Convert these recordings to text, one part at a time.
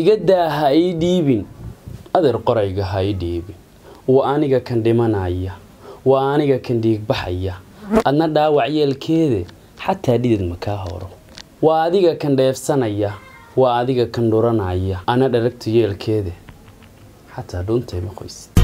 iga daa ha ii dhiibin adeer qorayga ha ii dhiibin waa aniga kan dhimanaya waa aniga kan dhiigbaxaya adna dhaawac yeelkeede xataa dhidid kaa horo waa adiga kan dheefsanaya waa adiga kan dhuranaya ana dharagta yeelkeede xataa dhuuntay ma qoysid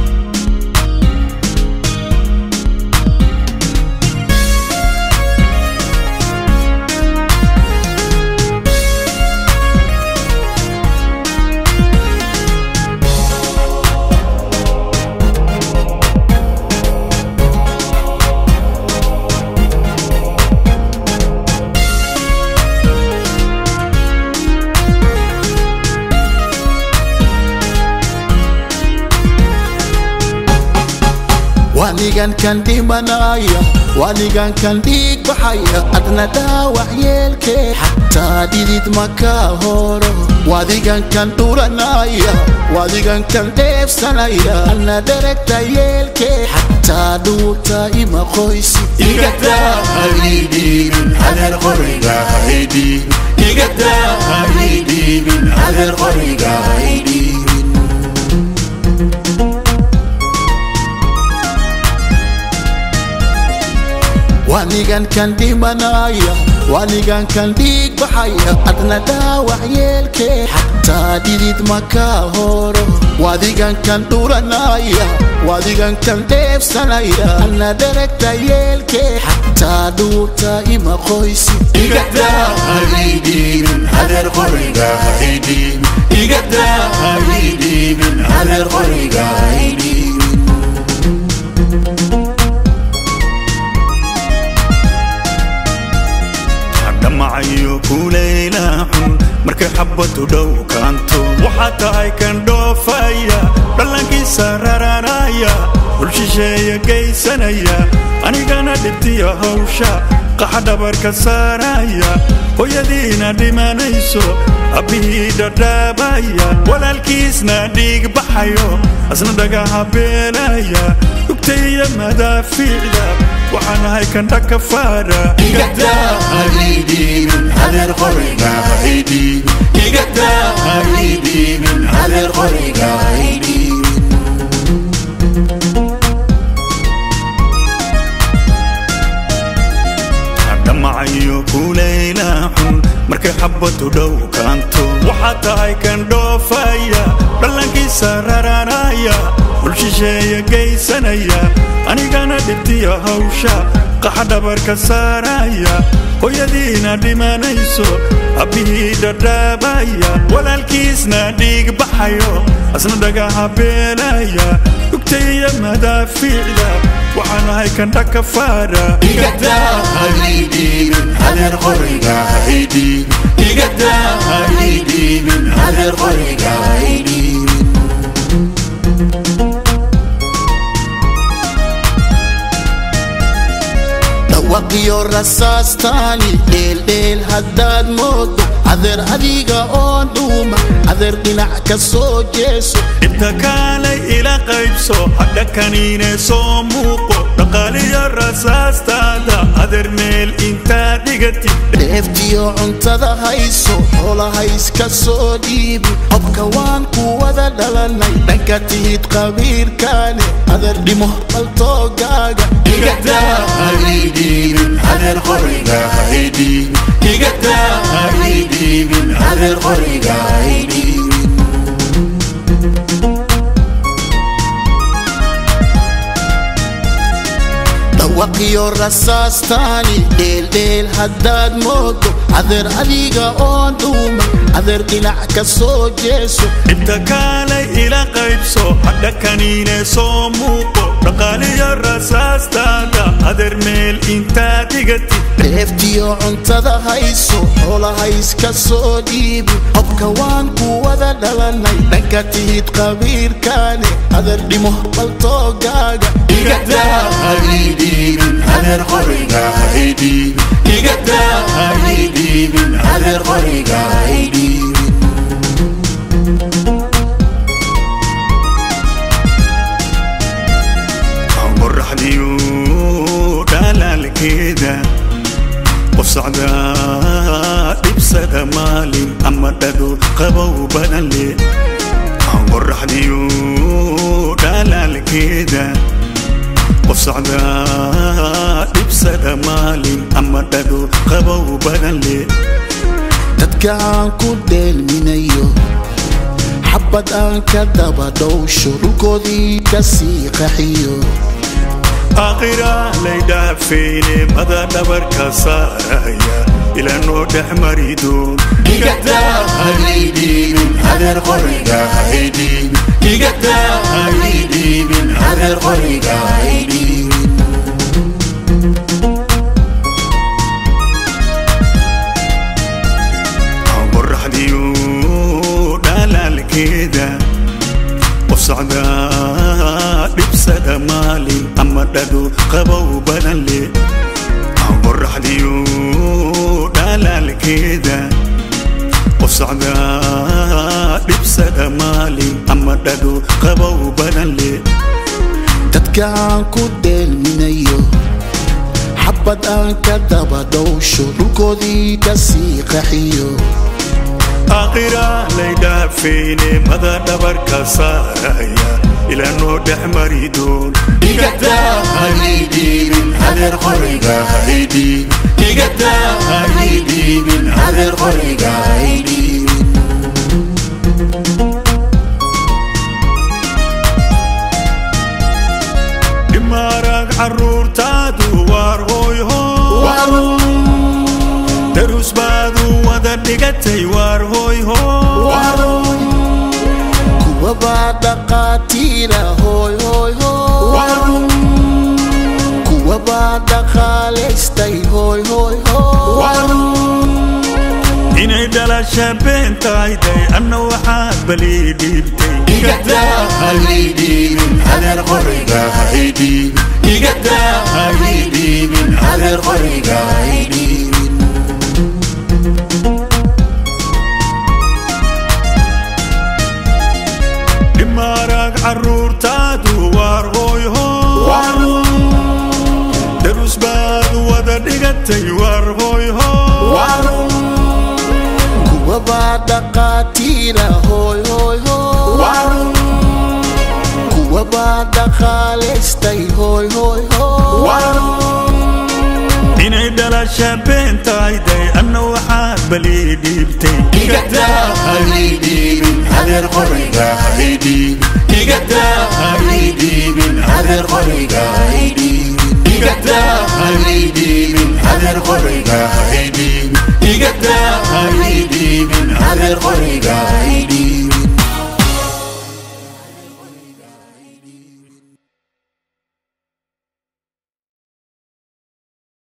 وليغان كان دي منايا وليغان كان دي بحيا أدنى داوع يلكي حتى ديديد مكاهورو وليغان كان دورانايا وليغان كان ديف سنايا أنا دركتا يلكي حتى دوتا إما خويسي إيغتا هيدي من هذا الغريقا هيدي إيغتا هيدي من هذا الغريقا هيدي ولقان كان دي منايا ولقان كان ديك بحيا أدنى داوع يلكي حتى ديد مكاهورو wadhigan kan dhuranaya wadhigan kan dheebsanaya ana daragta yeelkee xataa dhuurta ima qoysi igadaha idiibin hadeer qoriga idiibin igadaha idiibin hadeer qorigaa u dhow kaanto waxaa tahay kan dhoofaya dhalankiisa raranaya hulshisheeya gaysanaya anigana dhibtiya hawsha qaxa dhabarka saaraya hooyadiina dhimanayso abbihii dhadhaabaya walaalkiisna dhiig baxayo asna dhagaha beelaya dhugtay iyo madaafiicda waxaan ahay kan dhagka faara جدة هيدي من على الخريقة هيدي kulaynaxun markay xabadu dhow kaanto waxaa tahay kan dhoofaya dhalankiisa raranaya bulsheeya geysanaya anigana dhibtiya hawsha qaxa dhabarka saaraya hooyadiina dhimanayso abbihii dhadhaabaya walaalkiisna dhiig baxayo asna dhagaha beelaya dhugtayya madaafiicda waxaan ahay kandha kafaara adeer qoriga haydhiibin adeer qoriga haydhiibin وقيو الرصاص تاني ديل ديل هداد موتو عذر أديقا أون دوما عذر دينعك سو جيسو انتكالي إلى قيبسو حدا كانين سو موقو دقالي الرصاص تادا عذر ميل انتا ديغتي ديفتيو عنتدا هايسو حولا هايس كسو ديبي حبكا وان قوة دلالي دنكا تيت قبير حذر دمه بالطوقاقة إيقدا هريدي من حذر خرقة هيدي إيقدا هريدي من حذر خرقة هيدي وقيو الرصاص تاني ديل ديل حداد موتو عذر عليقا اوندوما عذر دينعك جيسو انت كالي الى قيبسو حدك كانيني سومو meel intaad dhigatid dheeftiyo cuntada hayso xoolaha iska soo dhiibi hobka waan ku wada dhalanay dhanka tihid qabiirkaane adar dhimo baltoogaaga adeer qoriga haydhiibin igadaa haydhiibin adeer qoriga haydhiibin you socdaa dhibsada maalin ama dhado qabow badan leh qorraxdiyo dhalaalkeeda qof socdaa dhibsada maalin ama dhado qabow badan leh dadka aan ku dheelminayo xabad aan ka daba dhowsho dhulkoodii ka sii qaxiyo aakhira laydha فيني بدا دبر كسارايا إلى نودع مريدون إيقدا هايدي هذا الغرقة هايدي إيقدا هايدي هذا الغرقة هايدي aado qabow badan leh aan qof socda dhibsada maalin ama dhado qabow badan leh ku deelminayo xabad aan ka dabadhowsho dhulkoodii ka sii qaxiyo aakhira laydhaafayne mada dhabarka saaraya إلى النور بحمر يدور إيقدا هايدي من هذر خرقة هايدي إيقدا هايدي من هذر خرقة هريدي دمارك عرور تادو وارغوي هو وارو دروس بادو ودر دقتي وارغوي هو وارو وبعد قاتيلا هوي هوي هوي وارم وبعد بعد خالستي هوي هوي هوي وارم إني دلا شابين تايتي أنا وحاك بلي ديبتي إيقادا هاي من على الغرقة هاي ديبن إيقادا هاي ديبن على الغرقة هاي waad wada dhigatay warhoyhowarum kuwabaa dhaqaatiira hoyhoyhowarum kuwabaa dhaqaalaystay hoyhoyhowarum inay dhalashaan beentayday anna waxaan balii dhiibtay igadaa halay dhiibin adeer qoriga hay dhiib igadaa halay dhiibin adeer qoriga hay dhiib يقدر هنيدي من هذا الغرقة هيدي يقدر هنيدي من هذا الغرقة هيدي